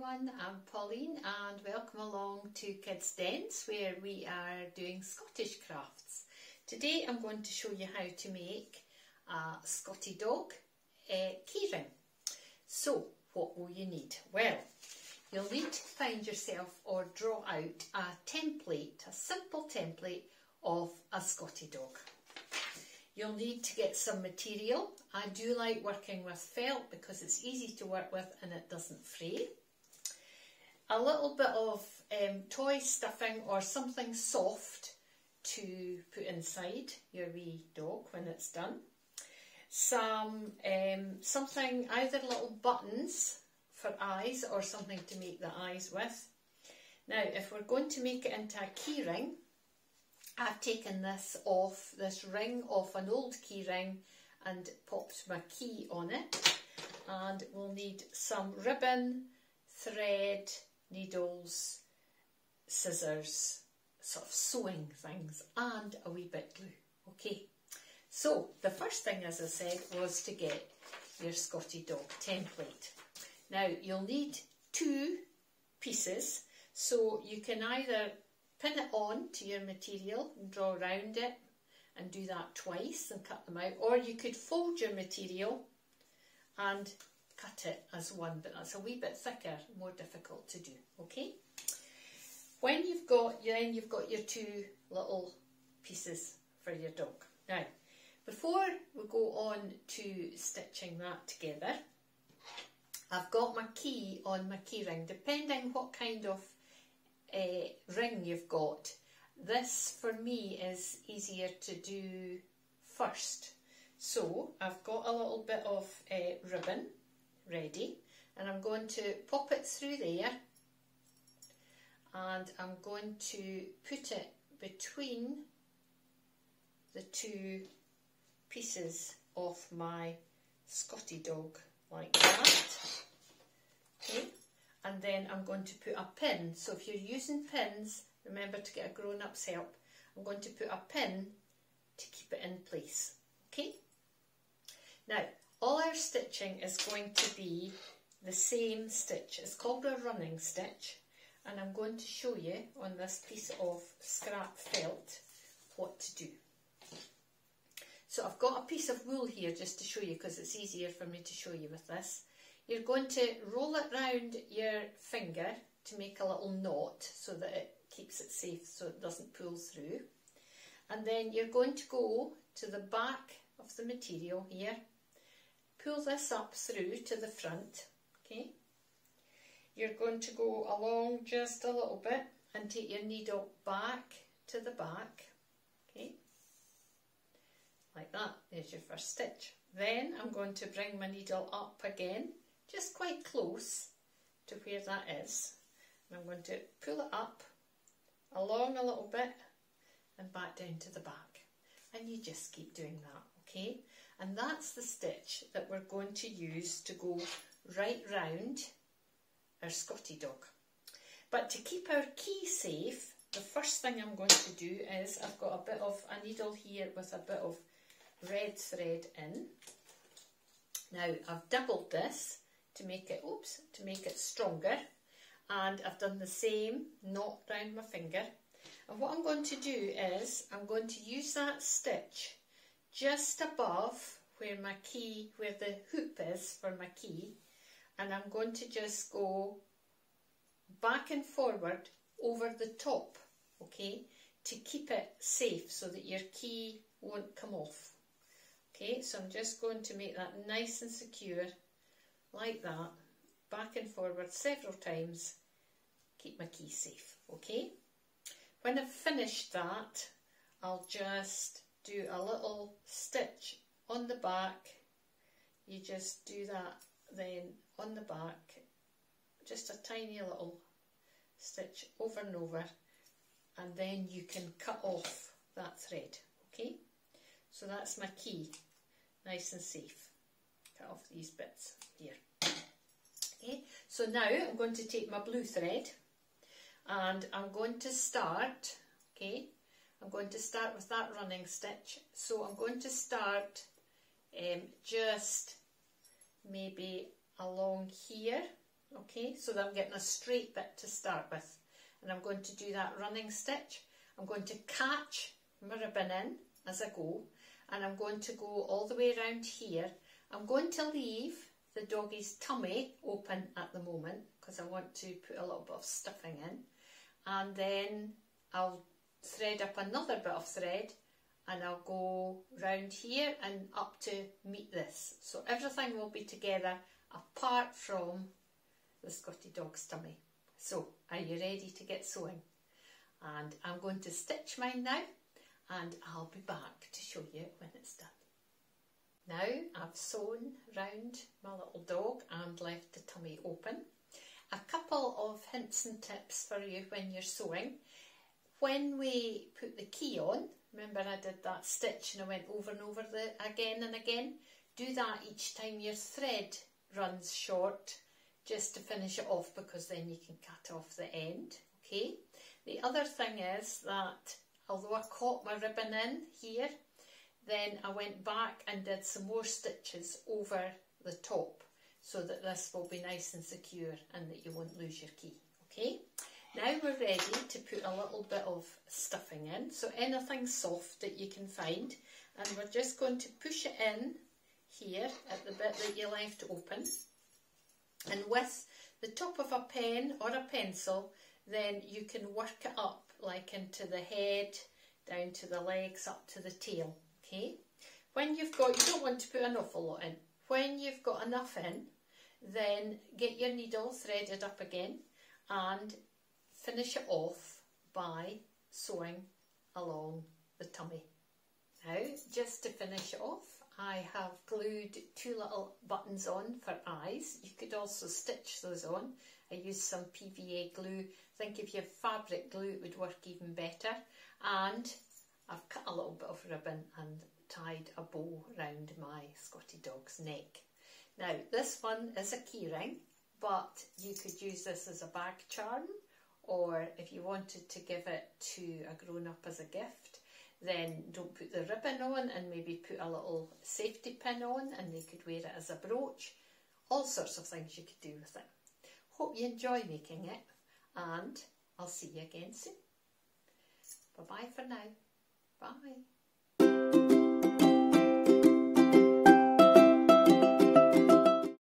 everyone, I'm Pauline and welcome along to Kids' Den where we are doing Scottish crafts. Today I'm going to show you how to make a Scottie dog uh, keyring. So what will you need? Well, you'll need to find yourself or draw out a template, a simple template of a Scottie dog. You'll need to get some material. I do like working with felt because it's easy to work with and it doesn't fray. A little bit of um, toy stuffing or something soft to put inside your wee dog when it's done. Some um, something, either little buttons for eyes or something to make the eyes with. Now, if we're going to make it into a keyring, I've taken this off, this ring off an old key ring and popped my key on it. And we'll need some ribbon, thread, needles, scissors, sort of sewing things and a wee bit glue. Okay, so the first thing, as I said, was to get your Scottie Dog template. Now you'll need two pieces, so you can either pin it on to your material and draw around it and do that twice and cut them out or you could fold your material and cut it as one but that's a wee bit thicker more difficult to do okay? When you've got then you've got your two little pieces for your dog. Now before we go on to stitching that together I've got my key on my key ring. Depending what kind of uh, ring you've got, this for me is easier to do first. So I've got a little bit of uh, ribbon ready and I'm going to pop it through there and I'm going to put it between the two pieces of my Scottie dog like that. Okay and then I'm going to put a pin. So if you're using pins, remember to get a grown-up's help. I'm going to put a pin to keep it in place. Okay? Now, all our stitching is going to be the same stitch. It's called a running stitch and I'm going to show you on this piece of scrap felt what to do. So I've got a piece of wool here just to show you because it's easier for me to show you with this. You're going to roll it round your finger to make a little knot so that it keeps it safe so it doesn't pull through. And then you're going to go to the back of the material here, pull this up through to the front, okay? You're going to go along just a little bit and take your needle back to the back, okay? Like that, there's your first stitch. Then I'm going to bring my needle up again just quite close to where that is. And I'm going to pull it up along a little bit and back down to the back. And you just keep doing that, okay? And that's the stitch that we're going to use to go right round our Scottie dog. But to keep our key safe, the first thing I'm going to do is I've got a bit of a needle here with a bit of red thread in. Now I've doubled this to make it, oops, to make it stronger. And I've done the same knot round my finger. And what I'm going to do is, I'm going to use that stitch just above where my key, where the hoop is for my key. And I'm going to just go back and forward over the top, okay, to keep it safe so that your key won't come off. Okay, so I'm just going to make that nice and secure like that, back and forward several times, keep my key safe, okay? When I've finished that, I'll just do a little stitch on the back. You just do that then on the back, just a tiny little stitch over and over, and then you can cut off that thread, okay? So that's my key, nice and safe cut off these bits here. Okay, so now I'm going to take my blue thread and I'm going to start, okay, I'm going to start with that running stitch. So I'm going to start um, just maybe along here, okay? So that I'm getting a straight bit to start with. And I'm going to do that running stitch. I'm going to catch my ribbon in as I go and I'm going to go all the way around here. I'm going to leave the doggy's tummy open at the moment because I want to put a little bit of stuffing in. And then I'll thread up another bit of thread and I'll go round here and up to meet this. So everything will be together apart from the Scottie dog's tummy. So are you ready to get sewing? And I'm going to stitch mine now and I'll be back to show you when it's done. Now I've sewn round my little dog and left the tummy open. A couple of hints and tips for you when you're sewing. When we put the key on, remember I did that stitch and I went over and over the again and again, do that each time your thread runs short just to finish it off because then you can cut off the end, okay? The other thing is that although I caught my ribbon in here, then I went back and did some more stitches over the top so that this will be nice and secure and that you won't lose your key, okay? Now we're ready to put a little bit of stuffing in, so anything soft that you can find and we're just going to push it in here at the bit that you left open and with the top of a pen or a pencil then you can work it up like into the head, down to the legs, up to the tail, okay? When you've got, you don't want to put an awful lot in. When you've got enough in, then get your needle threaded up again and finish it off by sewing along the tummy. Now, just to finish it off, I have glued two little buttons on for eyes. You could also stitch those on. I used some PVA glue. I think if you have fabric glue it would work even better. And I've cut a little bit of ribbon and tied a bow round my Scottie dog's neck. Now this one is a keyring but you could use this as a bag charm or if you wanted to give it to a grown-up as a gift then don't put the ribbon on and maybe put a little safety pin on and they could wear it as a brooch. All sorts of things you could do with it. Hope you enjoy making it and I'll see you again soon. Bye bye for now. Bye.